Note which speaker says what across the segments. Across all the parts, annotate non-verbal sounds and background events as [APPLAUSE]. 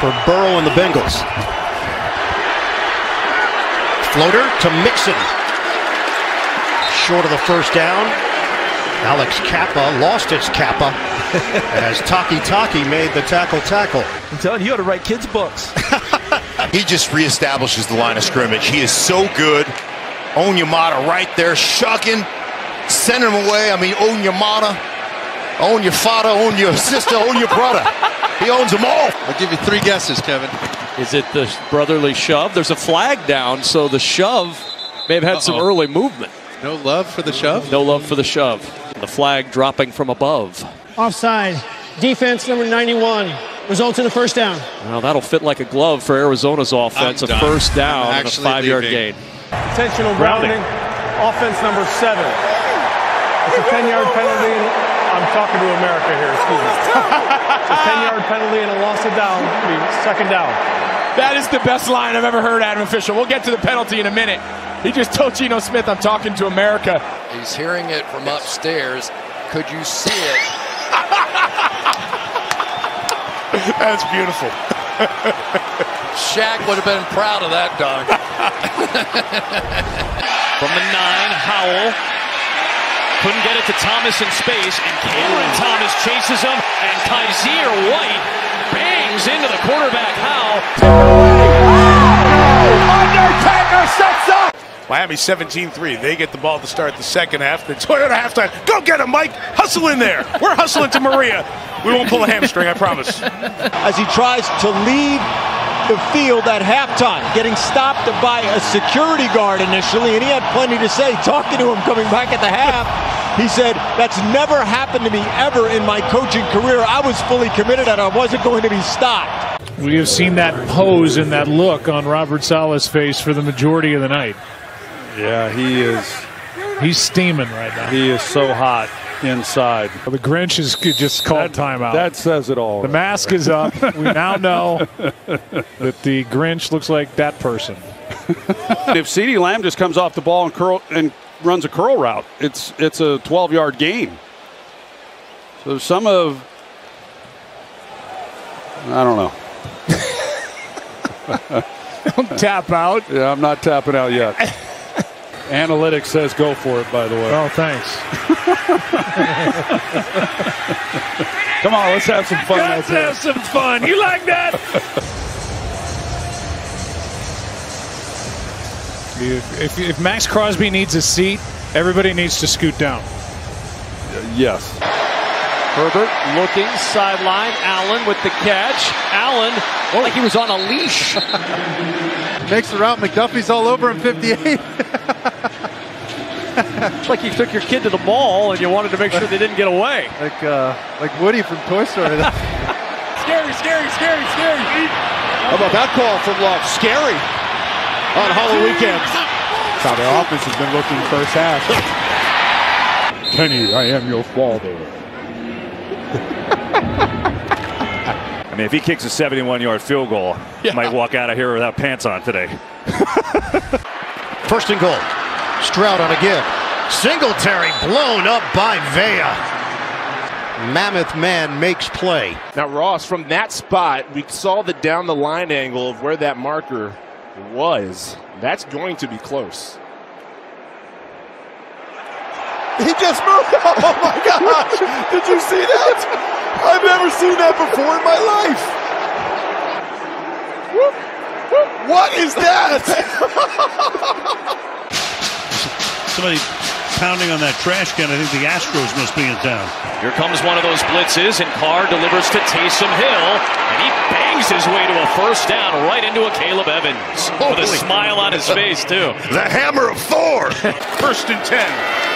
Speaker 1: for Burrow and the Bengals. Floater to Mixon. Short of the first down. Alex Cappa lost its Kappa [LAUGHS] as Taki Taki made the tackle tackle.
Speaker 2: I'm telling you, you ought to write kids' books. [LAUGHS]
Speaker 3: he just reestablishes the line of scrimmage. He is so good. Onyemata right there, shucking, sending him away. I mean, Onyemata, own your father, own your sister, [LAUGHS] own your brother. He owns them all.
Speaker 4: I'll give you three guesses, Kevin.
Speaker 5: Is it the brotherly shove? There's a flag down, so the shove may have had Uh-oh. some early movement.
Speaker 4: No love for the shove?
Speaker 5: No love for the shove. The flag dropping from above.
Speaker 6: Offside. Defense number 91 results in a first down.
Speaker 5: Well, that'll fit like a glove for Arizona's offense. A first down and a five yard gain.
Speaker 7: Intentional grounding. Offense number seven. It's a 10 yard penalty. I'm talking to America here, excuse me. [LAUGHS] it's a 10 yard penalty and a loss of down. Second down.
Speaker 8: That is the best line I've ever heard, Adam Official. We'll get to the penalty in a minute. He just told Geno Smith, I'm talking to America.
Speaker 9: He's hearing it from upstairs. Could you see it? [LAUGHS]
Speaker 8: That's beautiful.
Speaker 9: Shaq would have been proud of that dog. [LAUGHS]
Speaker 5: from the nine, Howell. Couldn't get it to Thomas in space, and Cameron Thomas chases him, and Kyzir White bangs into the quarterback, Howell. Oh!
Speaker 8: Undertaker sets up! Miami 17-3. They get the ball to start the second half. The Toyota halftime. Go get him, Mike. Hustle in there. We're hustling to Maria. We won't pull a hamstring, I promise.
Speaker 10: As he tries to lead the field at halftime, getting stopped by a security guard initially, and he had plenty to say. Talking to him coming back at the half, he said, That's never happened to me ever in my coaching career. I was fully committed and I wasn't going to be stopped.
Speaker 7: We have seen that pose and that look on Robert Saleh's face for the majority of the night.
Speaker 11: Yeah, he is.
Speaker 7: He's steaming right now.
Speaker 11: He is so hot inside.
Speaker 7: The Grinch is just called that, timeout.
Speaker 11: That says it all.
Speaker 7: The right mask there. is up. we now know that the Grinch looks like that person.
Speaker 11: If CeeDee Lamb just comes off the ball and curl and runs a curl route, it's it's a 12-yard gain. So some of I don't
Speaker 7: know. [LAUGHS] don't tap out.
Speaker 11: Yeah, I'm not tapping out yet. Analytics says go for it, by the way.
Speaker 7: Oh, thanks.
Speaker 11: Come on, let's have some fun.
Speaker 7: Let's have some fun. You like that? [LAUGHS] if, if, if Maxx Crosby needs a seat, everybody needs to scoot down.
Speaker 11: Yes.
Speaker 5: Herbert looking sideline. Allen with the catch. Allen oh. like he was on a leash. [LAUGHS]
Speaker 4: Makes the route. McDuffie's all over him 58.
Speaker 5: it's like you took your kid to the mall and you wanted to make sure they didn't get away. [LAUGHS]
Speaker 4: Like uh, like Woody from Toy Story. [LAUGHS]
Speaker 8: scary, scary, scary, scary.
Speaker 1: How about that call from Love? Scary on Halloween weekend.
Speaker 11: That's how their offense has been looking first half. [LAUGHS] Kenny, I am your father.
Speaker 12: I mean, if he kicks a 71-yard field goal, yeah. might walk out of here without pants on today.
Speaker 1: First and goal. Stroud on a give. Singletary blown up by Vea. Mammoth man makes play.
Speaker 13: Now, Ross, from that spot, we saw the down the line angle of where that marker was. That's going to be close.
Speaker 3: He just moved. [LAUGHS] Oh my gosh. Did you see that? I've never seen that before in my life. What is that? [LAUGHS]
Speaker 14: Somebody pounding on that trash can. I think the Astros must be in town.
Speaker 5: Here comes one of those blitzes, and Carr delivers to Taysom Hill, and he bangs his way to a first down right into a Caleb Evans Holy with a smile on his face, too. [LAUGHS]
Speaker 3: The hammer of Thor. [LAUGHS]
Speaker 8: first and 10.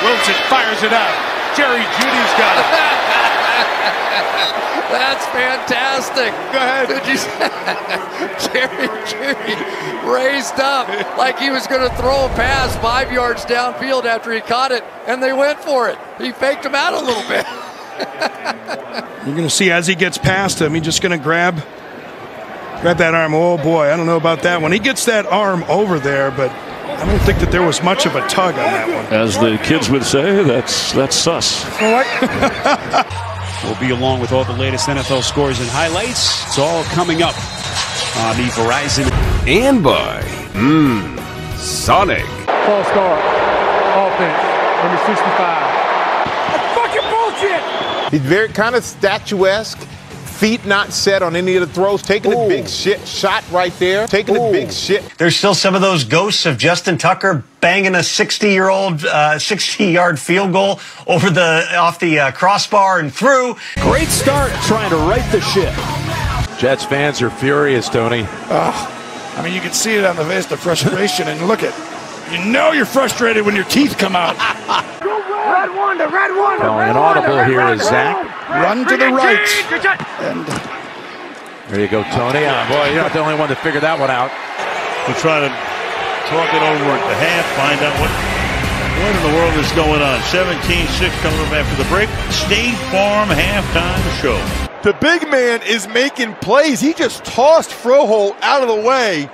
Speaker 8: Wilson fires it out. Jerry Jeudy's got it. [LAUGHS] [LAUGHS]
Speaker 9: That's fantastic.
Speaker 8: Go ahead.
Speaker 9: Did you [LAUGHS] Jerry Jeudy raised up like he was going to throw a pass five yards downfield after he caught it, and they went for it. He faked him out a little bit. [LAUGHS]
Speaker 15: You're going to see as he gets past him, he's just going to grab grab that arm. Oh boy, I don't know about that one. He gets that arm over there, but I don't think that there was much of a tug on that one.
Speaker 14: As the kids would say, that's that's sus.
Speaker 16: We'll be along with all the latest NFL scores and highlights. It's all coming up
Speaker 11: on the Verizon. And by, mmm, Sonic.
Speaker 2: False start. Offense. Number 65. That's fucking bullshit!
Speaker 16: He's very kind of statuesque. Feet not set on any of the throws. Taking a big shit shot right there. Taking a big shit.
Speaker 1: There's still some of those ghosts of Justin Tucker banging a 60 year old, uh, 60 yard field goal over the off the uh, crossbar and through.
Speaker 5: Great start trying to right the ship.
Speaker 17: Jets fans are furious, Tony.
Speaker 15: Ugh. I mean, you can see it on the face, the frustration, and look at. You know you're frustrated when your teeth come out. [LAUGHS]
Speaker 18: Red one, the red one, the
Speaker 17: Calling
Speaker 18: red
Speaker 17: an
Speaker 18: one, the
Speaker 17: audible
Speaker 18: red
Speaker 17: here
Speaker 18: one,
Speaker 17: is
Speaker 18: the
Speaker 17: Zach.
Speaker 18: Red one.
Speaker 15: Run to the right. And
Speaker 17: There you go, Tony. Ah, boy, you're not the only one to figure that one out.
Speaker 11: We'll try to talk it over at the half, find out what what in the world is going on. 17-6 coming up after the break. State Farm halftime show.
Speaker 16: The big man is making plays. He just tossed Froho out of the way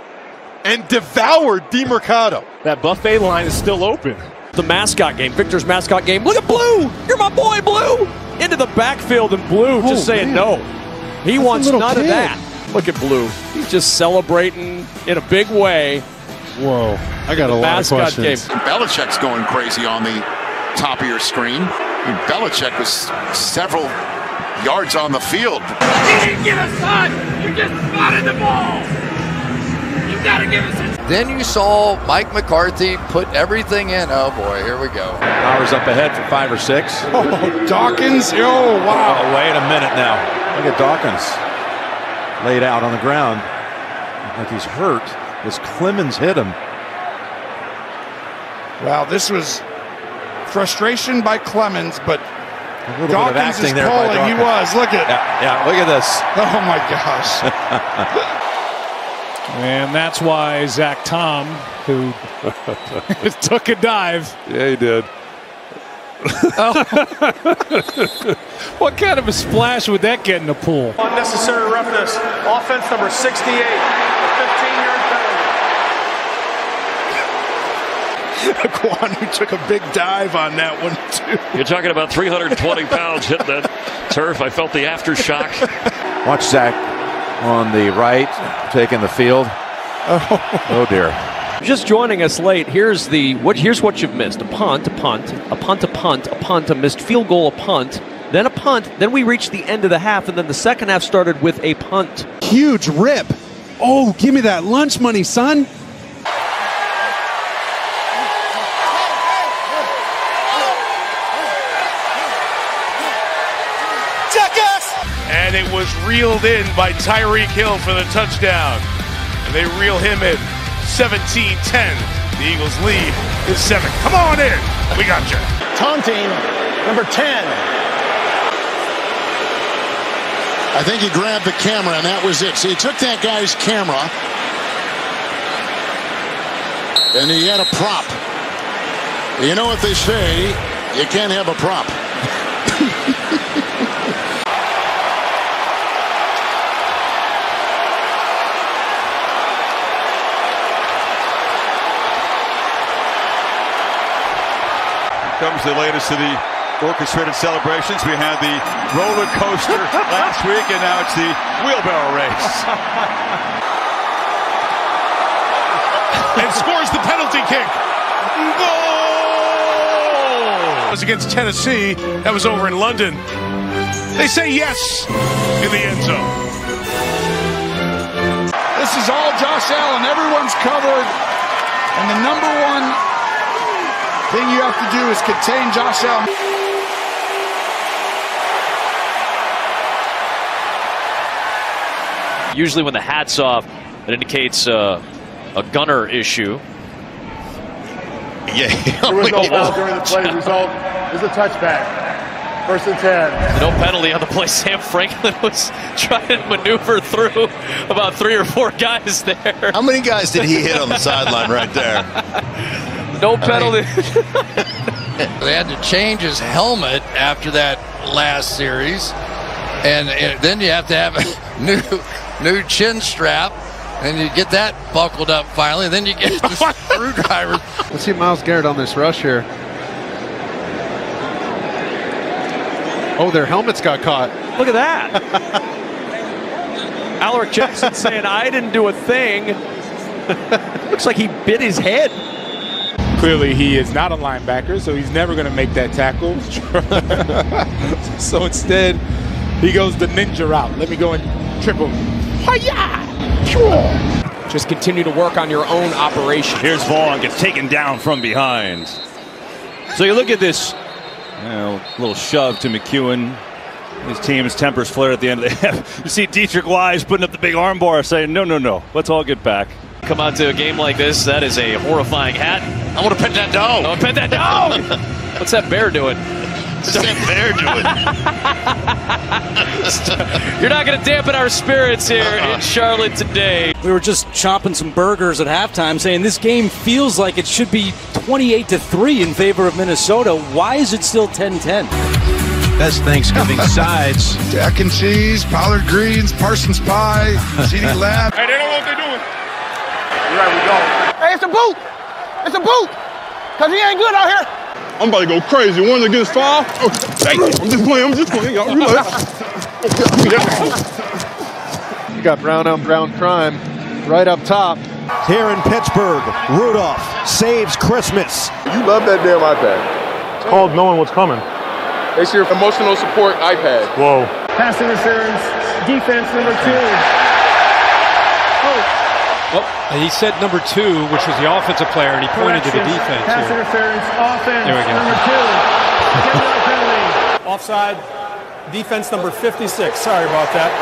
Speaker 16: and devoured DeMercado.
Speaker 19: That buffet line is still open.
Speaker 5: The mascot game, Victor's mascot game. Look at Blue! You're my boy, Blue! Into the backfield, and Blue
Speaker 15: Oh,
Speaker 5: just saying
Speaker 15: man.
Speaker 5: no. He
Speaker 15: That's
Speaker 5: wants
Speaker 15: little
Speaker 5: none of that. Look at Blue. He's just celebrating in a big way.
Speaker 4: Whoa. I got a
Speaker 5: The
Speaker 4: lot of
Speaker 5: mascot
Speaker 4: questions.
Speaker 20: And Belichick's going crazy on the top of your screen. And Belichick was several yards on the field.
Speaker 18: You didn't give us time. You just spotted the ball. You gotta give us a
Speaker 9: Then you saw Mike McCarthy put everything in. Oh boy, here we go.
Speaker 17: Powers up ahead for five or six.
Speaker 15: oh, Dawkins. Oh, wow.
Speaker 17: Oh, wait a minute now. Look at Dawkins laid out on the ground like he's hurt as Clemens hit him.
Speaker 15: Wow, this was frustration by Clemens, but
Speaker 17: A little bit of
Speaker 15: Dawkins is
Speaker 17: acting there by
Speaker 15: calling. He was. Look at.
Speaker 17: Yeah, yeah, look at this.
Speaker 15: Oh my gosh. [LAUGHS]
Speaker 2: And that's why Zach Tom, who [LAUGHS] took a dive.
Speaker 7: Yeah, he did. Oh. [LAUGHS]
Speaker 2: What kind of a splash would that get in the pool? Unnecessary roughness. Offense number 68. 15 yard [LAUGHS]
Speaker 15: Kwanu took a big dive on that one too.
Speaker 14: You're talking about 320 pounds hitting that turf. I felt the aftershock.
Speaker 17: Watch Zach on the right, taking the field. Oh. oh, dear.
Speaker 14: Just joining us late. Here's the what? Here's what you've missed: a punt, a punt, a punt, a punt, a punt, a missed field goal, a punt, then a punt. Then we reached the end of the half, and then the second half started with a punt.
Speaker 4: Huge rip. Oh, give me that lunch money, son.
Speaker 8: And it was reeled in by Tyreek Hill for the touchdown. And they reel him in 17 10. The Eagles lead is seven. Come on in. We got you.
Speaker 21: Taunting, number 10.
Speaker 22: I think he grabbed the camera, and that was it. So he took that guy's camera, and he had a prop. You know what they say, you can't have a prop. [LAUGHS]
Speaker 23: comes the latest of the orchestrated celebrations. We had the roller coaster [LAUGHS] last week, and now it's the wheelbarrow race. [LAUGHS]
Speaker 8: and scores the penalty kick. Goal! was against Tennessee. That was over in London. They say yes in the end zone.
Speaker 15: This is all Josh Allen. Everyone's covered. And the number one thing you have to do is contain Josh Allen.
Speaker 14: Usually, when the hat's off, it indicates uh, a gunner issue.
Speaker 3: Yeah. [LAUGHS]
Speaker 2: There was no foul during the play. Result is a touchback. First and 10.
Speaker 14: No penalty on the play. Sam Franklin [LAUGHS] was trying to maneuver through about three or four guys there.
Speaker 3: How many guys did he hit on the sideline right there? [LAUGHS]
Speaker 14: No penalty. [LAUGHS]
Speaker 9: They had to change his helmet after that last series, and, and then you have to have a [LAUGHS] new new chin strap, and you get that buckled up finally. And then you get the [LAUGHS] screwdriver.
Speaker 4: Let's see Myles Garrett on this rush here. Oh, their helmets got caught.
Speaker 14: Look at that.
Speaker 5: Alaric Jackson saying, I didn't do a thing. Looks like he bit his head.
Speaker 24: Clearly, he is not a linebacker, so he's never going to make that tackle. [LAUGHS] so instead, he goes the ninja route. Let me go and trip him. Hi-ya!
Speaker 2: Just continue to work on your own operation.
Speaker 12: Here's Vaughn gets taken down from behind. So you look at this you know, little shove to McEwen. His team's tempers flare at the end of the [LAUGHS] half. You see Deatrich Wise putting up the big armbar saying, no, no, no, let's all get back.
Speaker 5: Come out to a game like this, that is a horrifying hat.
Speaker 14: I want to pet that dog.
Speaker 5: I want to pet that dog. [LAUGHS] What's that bear doing?
Speaker 14: What's that bear doing? [LAUGHS]
Speaker 5: You're not going to dampen our spirits here in uh-uh. Charlotte today.
Speaker 17: We were just chomping some burgers at halftime, saying this game feels like it should be 28 to three in favor of Minnesota. Why is it still 10-10?
Speaker 1: Best Thanksgiving [LAUGHS] sides.
Speaker 15: Jack and cheese, collard greens, Parsons pie, CD lab.
Speaker 16: Hey, they don't know what they're doing. You're right, we don't. Hey, it's a boot. It's a boot. Because he ain't good out here.
Speaker 25: I'm about to go crazy. One against five. Oh, thank you. I'm just playing. I'm just playing. Y'all relax.
Speaker 4: You got brown on brown crime right up top.
Speaker 1: Here in Pittsburgh, Rudolph saves Christmas.
Speaker 25: You love that damn iPad. It's called knowing what's coming. It's your emotional support iPad. Whoa.
Speaker 26: Pass interference, defense number two.
Speaker 27: Well, he said number two, which was the offensive player, and he pointed to the defense.
Speaker 26: Pass
Speaker 27: here.
Speaker 26: interference, offense
Speaker 27: There we go.
Speaker 26: number two. Ten-yard penalty.
Speaker 25: Offside. Defense number 56. Sorry about that.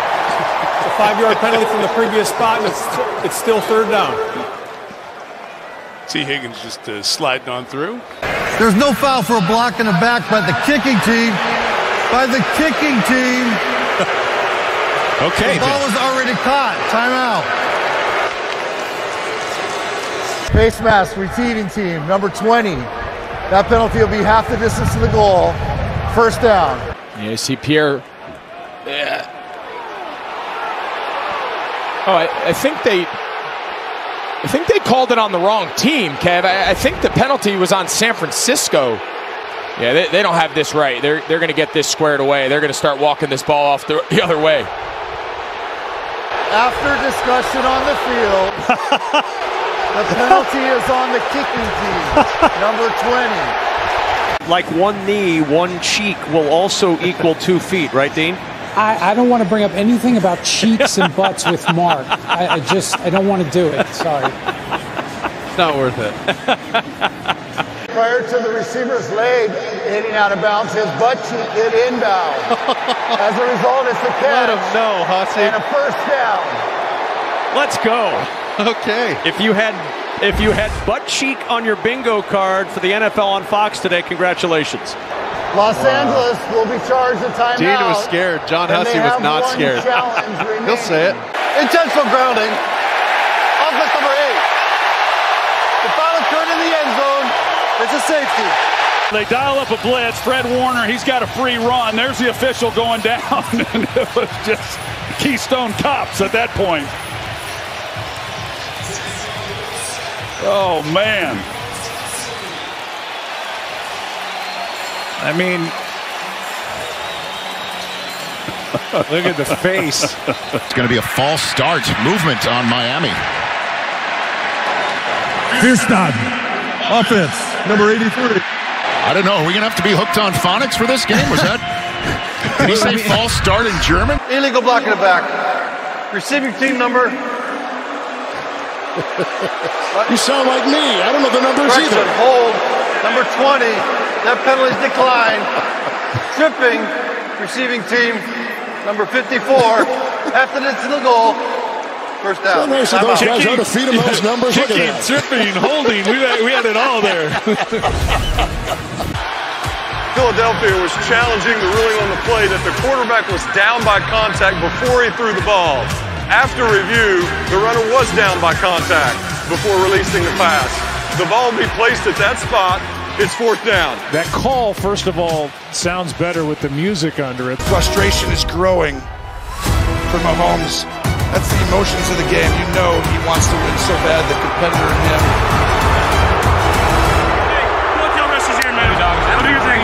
Speaker 25: It's a five-yard penalty from the previous spot, and it's, it's still third down.
Speaker 8: Tee Higgins just uh, sliding on through.
Speaker 10: There's no foul for a block in the back by the kicking team. By the kicking team. [LAUGHS]
Speaker 1: Okay.
Speaker 10: The ball was already caught. Timeout.
Speaker 28: Face mask, receiving team, number 20. That penalty will be half the distance to the goal. First down.
Speaker 2: Yeah, you see Pierre. Yeah. Oh, I, I think they. I think they called it on the wrong team, Kev. I, I think the penalty was on San Francisco. Yeah, they, they don't have this right. They're they're going to get this squared away. They're going to start walking this ball off the, the other way.
Speaker 28: After discussion on the field, [LAUGHS] the penalty is on the kicking team, [LAUGHS] number 20.
Speaker 5: Like one knee, one cheek will also equal two feet, right, Dean?
Speaker 29: I, I don't want to bring up anything about cheeks and butts with [LAUGHS] Mark. I, I just, I don't want to do it. Sorry.
Speaker 4: It's not worth it. [LAUGHS]
Speaker 28: Prior to the receiver's leg hitting out of bounds, his butt cheek hit inbound. As a result, it's a catch.
Speaker 4: Let him know, Hussey.
Speaker 28: And a first down.
Speaker 5: Let's go. [LAUGHS]
Speaker 4: Okay.
Speaker 5: If you had if you had butt cheek on your bingo card for the NFL on Fox today, congratulations.
Speaker 28: Los Angeles will be charged a timeout.
Speaker 4: Dean was scared. John Hussey was not scared. [LAUGHS] He'll say it.
Speaker 28: Intentional grounding. Offense number eight. The final turn in the end zone. It's a safety.
Speaker 11: They dial up a blitz. Fred Warner, he's got a free run. There's the official going [LAUGHS] down. and it was just Keystone Cops at that point. Oh, man. I mean, [LAUGHS]
Speaker 30: Look at the face.
Speaker 9: It's going to be a false start movement on Miami.
Speaker 10: Fierstad. Offense, number 83.
Speaker 9: I don't know. Are we going to have to be hooked on phonics for this game? Was that? Did he say [LAUGHS] false start in German?
Speaker 28: Illegal block in the back. Receiving team number. [LAUGHS]
Speaker 16: You sound like me. I don't know the numbers
Speaker 28: Correction,
Speaker 16: either.
Speaker 28: hold. Number 20. That penalty's declined. Tripping. Receiving team number 54. After this to the goal. First down.
Speaker 16: So nice of those guys how to feed him those numbers. Look at
Speaker 11: kicking,
Speaker 16: that.
Speaker 11: tripping, holding. We had, we had it all there. [LAUGHS]
Speaker 25: Philadelphia was challenging the ruling on the play that the quarterback was down by contact before he threw the ball. After review, the runner was down by contact before releasing the pass. The ball will be placed at that spot. It's fourth down.
Speaker 7: That call, first of all, sounds better with the music under it.
Speaker 4: Frustration is growing for Mahomes. That's the emotions of the game. You know he wants to win so bad, the competitor in him.
Speaker 16: Hey, look how rest is here, man. What do you think?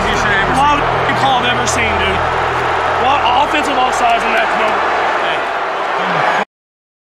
Speaker 16: Wild call I've ever seen, dude. Wild, offensive offsides in that moment.